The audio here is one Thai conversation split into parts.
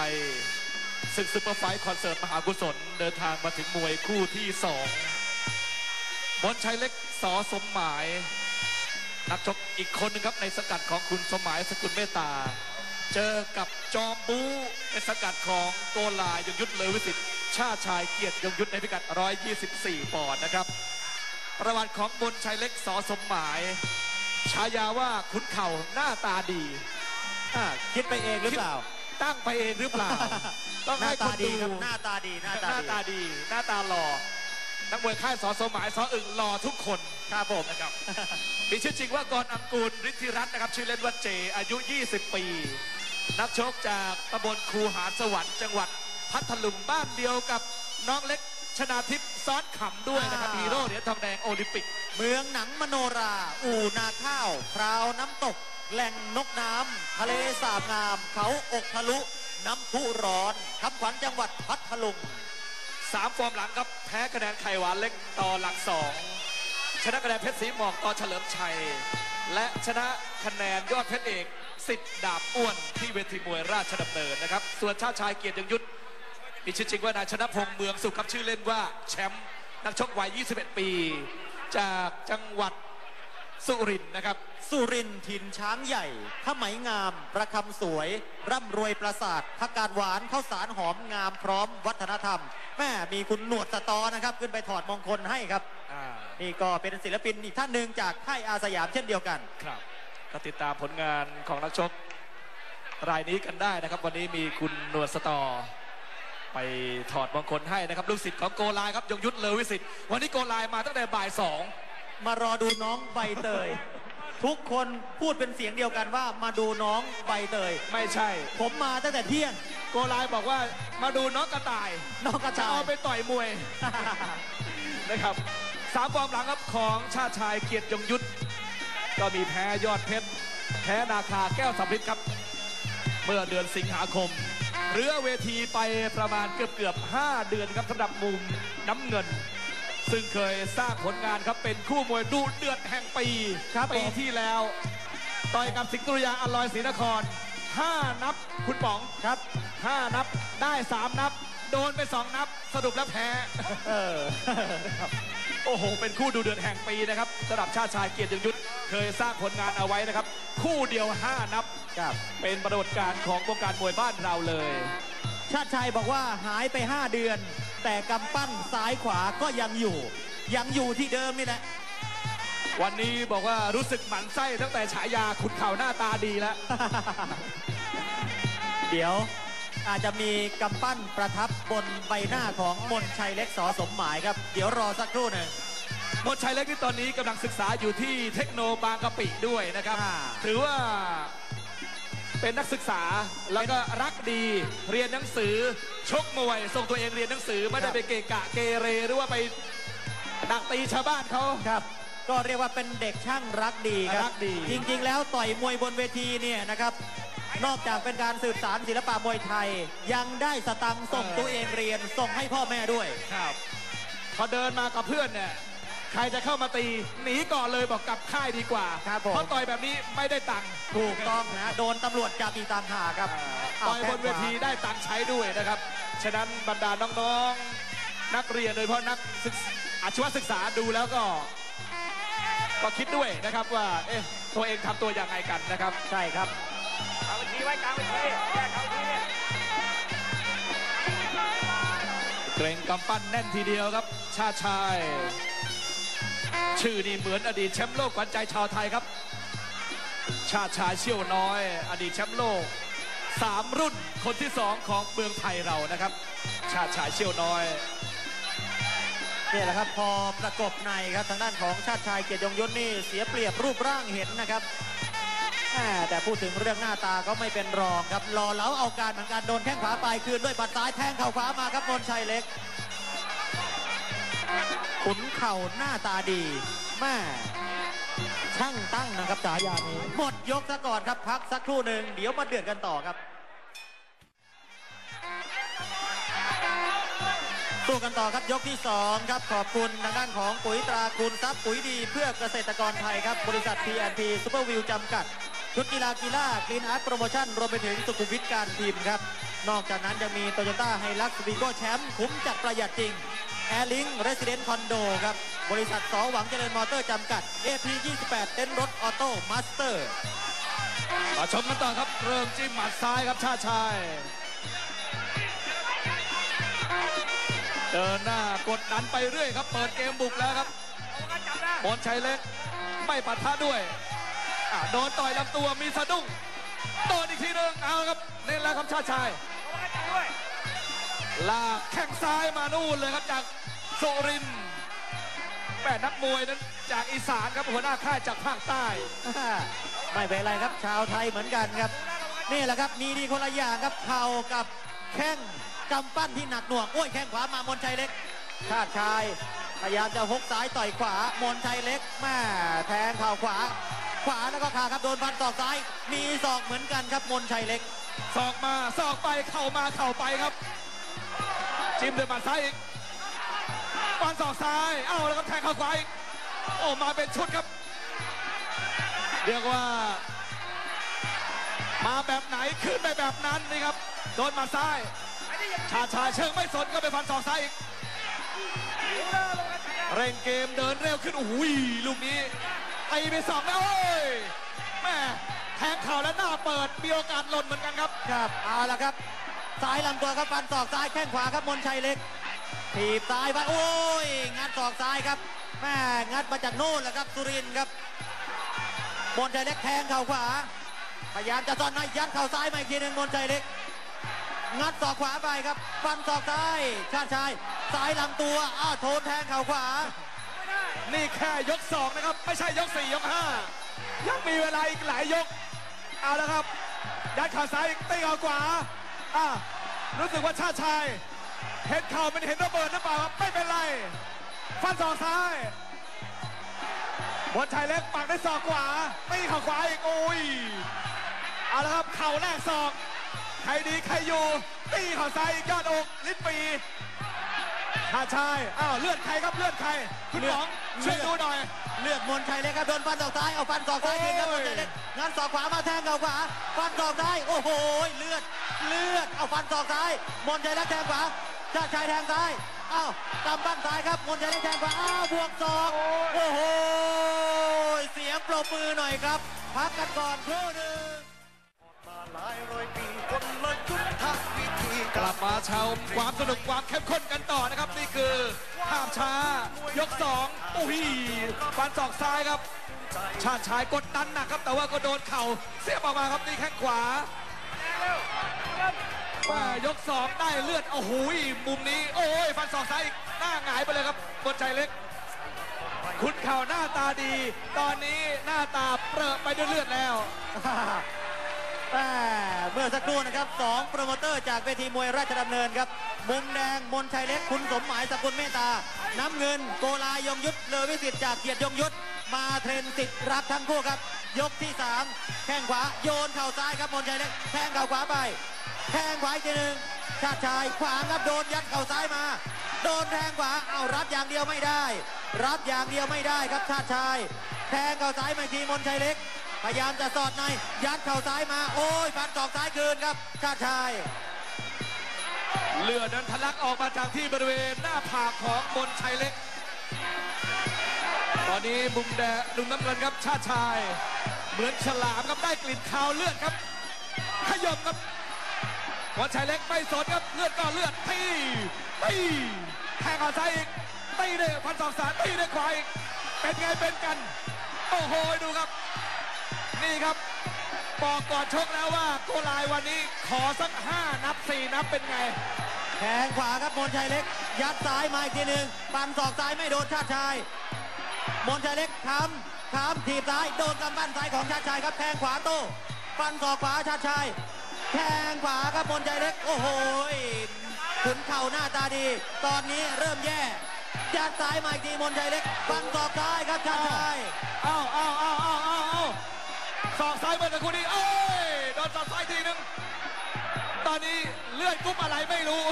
ไปศึก Super Fight คอนเสิร์ตมหากุศล เดินทางมาถึงมวยคู่ที่สองบอลชัยเล็กสอสมหมาย นักชกอีกคนหนึ่งครับในสกัดของคุณสมหมายสกุลเมตตา เจอกับจอมบูในสกัดของโกลายงยุทธเลอวิสิตชาชายเกียรติยงยุทธในพิกัด 124 ปอนด์นะครับ ประวัติของบนชัยเล็กสอสมหมาย ฉายาว่าขุนเข่าหน้าตาดี อ่าคิดไปเองหรือเปล่า ตั้งไปเองหรือเปล่า ต้องหน้าให้คตานดีดูครับหน้าตาดีหน้าหตาน้าดีตาดี หน้าตาหล่อ นักมวยค่ายสอสมหมายสออึ่งหล่อทุกคนครับผมนะครับ มีชื่อจริงว่ากรอังกูลฤทธิรัตน์นะครับ ชื่อเล่นว่าเจ อายุ 20 ปี นักชกจากตำบลคูหาสวรรค์จังหวัดพัทลุงบ้านเดียวกับน้องเล็กชนาทิพย์ซ้อนขำด้วยนะครับอ่า ฮีโร่เหรียญทองแดงโอลิมปิก เมืองหนังมโนรา อู่นาข้าวพราวน้ำตก แหล่งนกน้ำทะเลสาบงาม เขาอกทะลุ น้ำพุร้อนคำขวัญจังหวัดพัทลุงสามฟอร์มหลังครับแพ้คะแนนไข่หวานเล็กต่อหลักสองชนะคะแนนเพชรสีหมอกต่อเฉลิมชัย และชนะคะแนนยอดเพชรเอกสิทธิ์ดาบอ้วนที่เวทีมวยราชดำเนินนะครับ ส่วนชาติชายเกียรติยงยุทธมีชื่อจริงว่านายชนะพงษ์เมืองสุขครับชื่อเล่นว่าแชมป์นักชกวัย 21 ปี จากจังหวัด สุรินทร์นะครับ สุรินทร์ถิ่นช้างใหญ่ผ้าไหมงาม ประคำสวย ร่ำรวยประสาทผักกาดหวานข้าวสารหอมงามพร้อมวัฒนธรรม แม่มีคุณหนวดสตอนะครับ ขึ้นไปถอดมงคลให้ครับอ่านี่ก็เป็นศิลปินอีกท่านหนึ่งจากค่ายอาสยามเช่นเดียวกัน ครับก็ติดตามผลงานของนักชกรายนี้กันได้นะครับ วันนี้มีคุณนวลสตอไปถอดมงคลให้นะครับลูกศิษย์ของโกลายครับยงยุทธเลอวิสิตวันนี้โกลายมาตั้งแต่บ่ายสอง มารอดูน้องใบเตย ทุกคนพูดเป็นเสียงเดียวกันว่ามาดูน้องใบเตย ไม่ใช่ ผมมาตั้งแต่เที่ยง โกลายบอกว่ามาดูน้องกระต่ายน้องกระจะจาเอายไปต่อยมวย นะครับสามฟอร์มหลังครับของชาติชายเกียรติยงยุทธก็มีแพ้ยอดเพชรแพ้นาคาแก้วสำริดครับ เมื่อเดือนสิงหาคม เรือเวทีไปประมาณเกือบเกือบๆ5เดือนครับสำหรับมุมน้ำเงิน ซึ่งเคยสร้างผลงานครับเป็นคู่มวยดูเดือดแห่งปีครับปีผมที่แล้ว ต่อยกับสิงห์ตุลยาอลอยศรีนคร 5 นับคุณป๋องครับ 5 นับได้ 3 นับ โดนไป 2 นับ สรุปแล้วแพ้เออโอ้โห เป็นคู่ดูเดือดแห่งปีนะครับสำหรับชาติชายเกียรติยงยุทธเคยสร้างผลงานเอาไว้นะครับ คู่เดียว 5 นับครับเป็นปรากฏการณ์ของวงการมวยบ้านเราเลย ชาติชัยบอกว่าหายไป 5 เดือน แต่กำปั้นซ้ายขวาก็ยังอยู่ ยังอยู่ที่เดิมนี่แหละ วันนี้บอกว่ารู้สึกหมันไส้ตั้งแต่ฉายาขุดเข่าหน้าตาดีแล้ว เดี๋ยวอาจจะมีกำปั้นประทับบนใบหน้าของมนชัยเล็กสอสมหมายครับ เดี๋ยวรอสักครู่หนึ่งมดชัยเล็กที่ตอนนี้กำลังศึกษาอยู่ที่เทคโนบางกะปิด้วยนะครับ อ่า ถือว่า เป็นนักศึกษาแล้วก็รักดีเรียนหนังสือชกมวยส่งตัวเองเรียนหนังสือไม่ได้ไปเกะกะเกเรหรือว่าไปดักตีชาวบ้านเขา ครับ ก็เรียกว่าเป็นเด็กช่างรักดีครัรักดี จริงๆ แล้วต่อยมวยบนเวทีเนี่ยนะครับ นอกจากเป็นการสืบสารศิลปะมวยไทย ยังได้สตังค์ส่งตัวเองเรียนส่งให้พ่อแม่ด้วย ครับ พอเดินมากับเพื่อนเนี่ย ใครจะเข้ามาตีหนีก่อนเลยบอกกลับค่ายดีกว่า ครับผม เพราะต่อยแบบนี้ไม่ได้ตังค์ถูกต้องนะ โดนตำรวจจับอีกต่างหากครับต่อยบนเวทีได้ตังค์ใช้ด้วยนะครับ ฉะนั้นบรรดาน้องๆ นักเรียนโดยเฉพาะนักศึกษาอาชีวศึกษาดูแล้วก็ก็คิดด้วยนะครับว่า เอ๊ะ ตัวเองทำตัวยังไงกันนะครับ ใช่ครับกลางเวทีไว้กลางเวทีแยกกลางเวทีเกรงกำปั้นแน่นทีเดียวครับ ชาติชาย ชื่อนี่เหมือนอดีตแชมป์โลกขวัญใจชาวไทยครับ ชาติชายเชี่ยวน้อย อดีตแชมป์โลกสามรุ่นคนที่สองของเมืองไทยเรานะครับ ชาติชายเชี่ยวน้อยเนี่ยแหละครับพอประกบในครับทางด้านของชาติชายเกียรติยงยุทธนี่เสียเปรียบรูปร่างเห็นนะครับแต่พูดถึงเรื่องหน้าตาก็ไม่เป็นรองครับรอเล้าเอาการเหมือนกันโดนแข้งขวาปลายคืนด้วยบัดซ้ายแทงเข่าขวามาครับมนชัยเล็ก ขุนเข่าหน้าตาดีแม่ช่างตั้งนะครับฉายานี้ หมดยกซะก่อนครับพักสักครู่หนึ่งเดี๋ยวมาเดือดกันต่อครับสู้กันต่อครับยกที่ 2 ครับขอบคุณทางด้านของปุ๋ยตราคุณทรัพย์ปุ๋ยดีเพื่อเกษตรกรไทยครับ บริษัท PNP Super w i e w จำกัด ชุดกีฬากีฬากรีนอาร์ตโปรโมชั่นรวมไปถึงสุขุมวิทการพิมพ์ครับ นอกจากนั้นจะมี Toyota Hilux Vigo Champ คุ้มจัดประหยัดจริง Airlink Residence คอนโดครับ บริษัทสอหวังเจริญมอเตอร์จำกัด AP 28เต็นท์รถ Auto Master มาชมกันต่อครับ เริ่มจิ้มหมัดซ้ายครับชาติชายเดินหน้ากดดันไปเรื่อยครับ เปิดเกมบุกแล้วครับมนชัยเล็ก ไม่ปัดท่าด้วยอะโดนต่อยลำตัวมีสะดุ้งโดนอีกทีหนึงเอาละครับเล่นแล้วครับชาติชาย ลากแข้งซ้ายมานู่นเลยครับจากสุรินทร์แม่นักมวยนั้นจากอีสานครับหัวหน้าค่ายจากภาคใต้ ไม่เป็นไรครับ ชาวไทยเหมือนกันครับ นี่แหละครับมีดีคนละอย่างครับเข่ากับแข้งกำปั้นที่หนักหน่วงโอ้ยแข้งขวามามนชัยเล็กชาติชายพยายามจะฮกซ้ายต่อยขวามนชัยเล็กแม่แทงเข่าขวา ขวาแล้วก็ขาครับโดนฟันศอกซ้าย มีศอกเหมือนกันครับมนชัยเล็กศอกมาศอกไปเข่ามาเข่าไปครับ จิ้มด้วยหมัดซ้ายอีกฟันศอกซ้าย เอ้าแล้วก็แทงเข่าขวาอีกโอ้มาเป็นชุดครับ เรียกว่า มาแบบไหนขึ้นไปแบบนั้นนี่ครับ โดนหมัดซ้าย ชาชาเชิงไม่สนก็ไปฟันศอกซ้ายอีก เร่งเกมเดินเร็วขึ้นโอ้โหลูกนี้ตีไปสองแล้วโอ้ยแม่แทงเข่าแล้วหน้าเปิดมีโอกาสหล่นเหมือนกันครับ ครับ เอาละครับ ซ้ายลำตัวครับฟันศอกซ้ายแข้งขวาครับมนชัยเล็กถีบซ้ายไปโอ้ยงัดศอกซ้ายครับแม่งัดมาจากโน่นแหละครับสุรินครับมนชัยเล็กแทงเข่าขวาพยายามจะซ่อนในยัดเข่าซ้ายมาอีกทีหนึ่งมนชัยเล็ก งัดศอกขวาไปครับฟันศอกซ้ายชาติชายซ้ายลำตัวอ้าวโทนแทงเข่าขวานี่แค่ยกสองนะครับ ไม่ใช่ยกสี่ยกห้ายังมีเวลาอีกหลายยก เอาแล้วครับ ยัดเข่าซ้ายตีเข่าขวา อะรู้สึกว่าชาติชาย เห็นเข่ามันเห็นระเบิดหรือเปล่าครับไม่เป็นไร ฟันศอกซ้ายบนชัยเล็กปักด้วยศอกขวาตีเข่าขวาอีกโอ้ยเอาละครับเข่าแรกศอกใครดีใครอยู่ตีเข่าซ้ายอีกยอดอกลิ้นปีชาติชายอ้าวเลือดใครครับเลือดใครคุณหมองช่วยดูหน่อย เลือดมนชัยเล็กครับโดนฟันศอกซ้ายเอาฟันศอกซ้ายคืนครับมนชัยเล็ก งัดศอกขวามาแทงเข่าขวาฟันศอกซ้ายโอ้โหเลือดเลือดเอาฟันศอกซ้ายมนชัยเล็กแทงขวาชาติชายแทงซ้ายอ้าวกำปั้นซ้ายครับมนชัยเล็กแทงขวาอ้าวบวกศอกโอ้โหเสียงปรบมือหน่อยครับ พักกันก่อนครู่หนึ่งมาหลายร้อยปีคนละยุทธวิธีกลับมาชาวความสนุกความเข้มข้นกันต่อนะครับ นี่คือภาพช้า ยกสองโอ้ยฟันศอกซ้ายครับ ชาติชายกดดันหนักครับ แต่ว่าก็โดนเข่าเสียบออกมาครับนี่แข้งขวาว่ายกสองได้เลือดโอ้โหมุมนี้ โอ้ยฟันศอกซ้ายอีกหน้าหงายไปเลยครับบนใจเล็กคุณเข่าหน้าตาดี ตอนนี้หน้าตาเปรอะไปด้วยเลือดแล้วแม่เมื่อสักครู่นะครับสองโปรโมเตอร์จากเวทีมวยราชดำเนินครับมุมแดงมนชัยเล็กคุณสมหมายสกุลเมตตา น้ำเงินโกลายงยุทธเลอวิสิตจากเกียรติยงยุทธมาเทรนสิทธิ์รักทั้งคู่ครับ ยกที่ 3 แข้งขวาโยนเข่าซ้ายครับมนชัยเล็กแทงเข่าขวาไปแทงขวาอีกทีหนึ่งชาติชายขวางครับโดนยัดเข่าซ้ายมา โดนแทงขวาเอารับอย่างเดียวไม่ได้ รับอย่างเดียวไม่ได้ครับชาติชาย แทงเข่าซ้ายมาทีมนชัยเล็ก พยายามจะสอดในยัดเข่าซ้ายมา โอ้ยฟันศอกซ้ายคืนครับชาติชาย เลือดนั้นทะลักออกมาจากที่บริเวณหน้าผากของบนชัยเล็ก ตอนนี้มุมแดงมุมน้ำเงินครับชาติชาย เหมือนฉลามครับได้กลิ่นคาวเลือดครับขยมครับบนชัยเล็กไม่สนครับเลือดก็เลือดตีตีแทงเอาซ้ายอีกตีด้วยพันสองสามตีด้วยขวาอีกเป็นไงเป็นกัน โอ้โหดูครับ นี่ครับ บอกก่อนชกแล้วว่าโกลายวันนี้ขอสักห้านับสี่นับเป็นไงแทงขวาครับมนชัยเล็ก ยัดซ้ายมาอีกทีหนึ่งปันศอกซ้ายไม่โดนชาติชาย มนชัยเล็กทำทำถีบซ้ายโดนกำปั้นซ้ายของชาติชายครับแทงขวาโต้ปันศอกขวาชาติชาย แทงขวาครับมนชัยเล็ก โอ้โหขุนเข่าหน้าตาดี ตอนนี้เริ่มแย่ยัดซ้ายมาอีกทีมนชัยเล็กปันศอกซ้ายครับชาติชายอ้าวอ้าวอ้าวอ้าวอ้าวอ้าว ศอกซ้ายเมื่อสักครู่นี้เอ้ยโดนศอกซ้ายทีหนึง ตอนนี้เลือดกรุ๊ปอะไรไม่รู้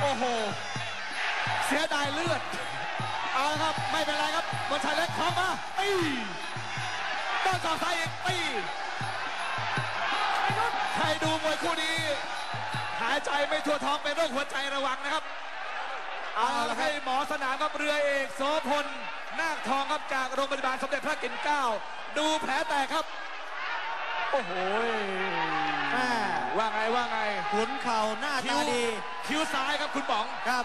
โอ้โห เสียดายเลือด เอาครับไม่เป็นไรครับบนชายเล็กพร้อมาตีโดนศอกซ้ายอีกตีใครดูมวยคู่นี้ หายใจไม่ทั่วท้องเป็นโรคหัวใจระวังนะครับ เอาละให้หมอสนามครับเรือเอกโสพลนาคทองครับจากโรงพยาบาลสมเด็จพระกินเกล้า ดูแผลแตกครับ โอ้โหแม่ว่าไงว่าไงขุนเข่าหน้าคิ้ตาวดีคิ้วซ้ายครับคุณป๋อง ครับ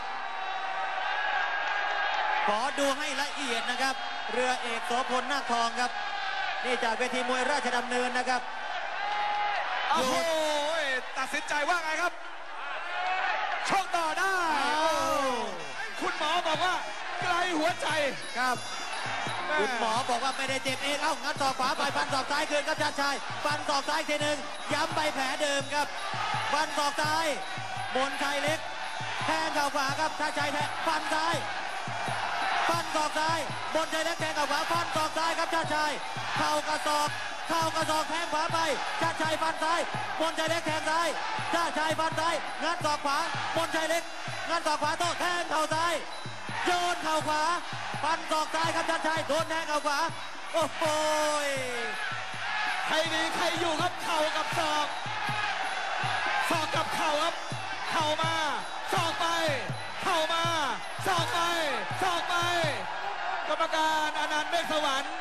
ขอดูให้ละเอียดนะครับ เรือเอกโสพลนาคทองครับ นี่จากเวทีมวยราชดำเนินนะครับ โอ้โหตัดสินใจว่าไงครับชกต่อได้อ้าวคุณหมอบอกว่าไกลหัวใจ ครับแม่ คุณหมอบอกว่าไม่ได้เจ็บเองเอ้างัดศอกขวาไปฟันศอกซ้ายคืนครับชาติชายฟันศอกซ้ายทีหนึ่งย้ำไปแผลเดิมครับฟันศอกซ้ายบนชัยเล็กแทงเข่าขวาครับชาติชายแทงฟันซ้ายฟันศอกซ้ายบนชัยเล็กแทงเข่าขวาฟันศอกซ้ายครับชาติชายเข่ากระศอกเข่ากระศอกแทงขวาไปชาติชายฟันซ้ายบนชัยเล็กแทงซ้ายชาติชายฟันซ้ายงัดศอกขวาบนชัยเล็กงัดศอกขวาโต้แทงเข่าซ้ายโยนเข่าขวา ฟันศอกซ้ายครับชาติชายโดนแทงเข่าขวาโอ้โหยใครดีใครอยู่ครับเข่ากับศอกศอกกับเข่าครับเข่ามาศอกไปเข่ามาศอกไปศอกไป กรรมการอนันต์เมฆสวรรค์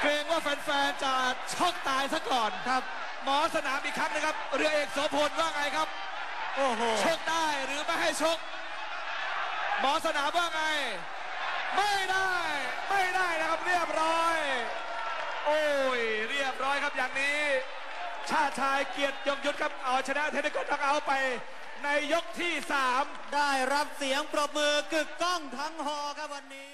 เกรงว่าแฟนๆจะช็อกตายซะก่อนครับ หมอสนามอีกครั้งนะครับ เรือเอกโสพลว่าไงครับ โอ้โหชกได้หรือไม่ให้ชกห มอสนามว่าไง ไม่ได้ ไม่ได้นะครับเรียบร้อย โอ้ยเรียบร้อยครับอย่างนี้ ชาติชายเกียรติยงยุทธครับเอาชนะเทนนิสก็ต้องเอาไป ในยกที่สามได้รับเสียงปรบมือกึกก้องทั้งฮอครับวันนี้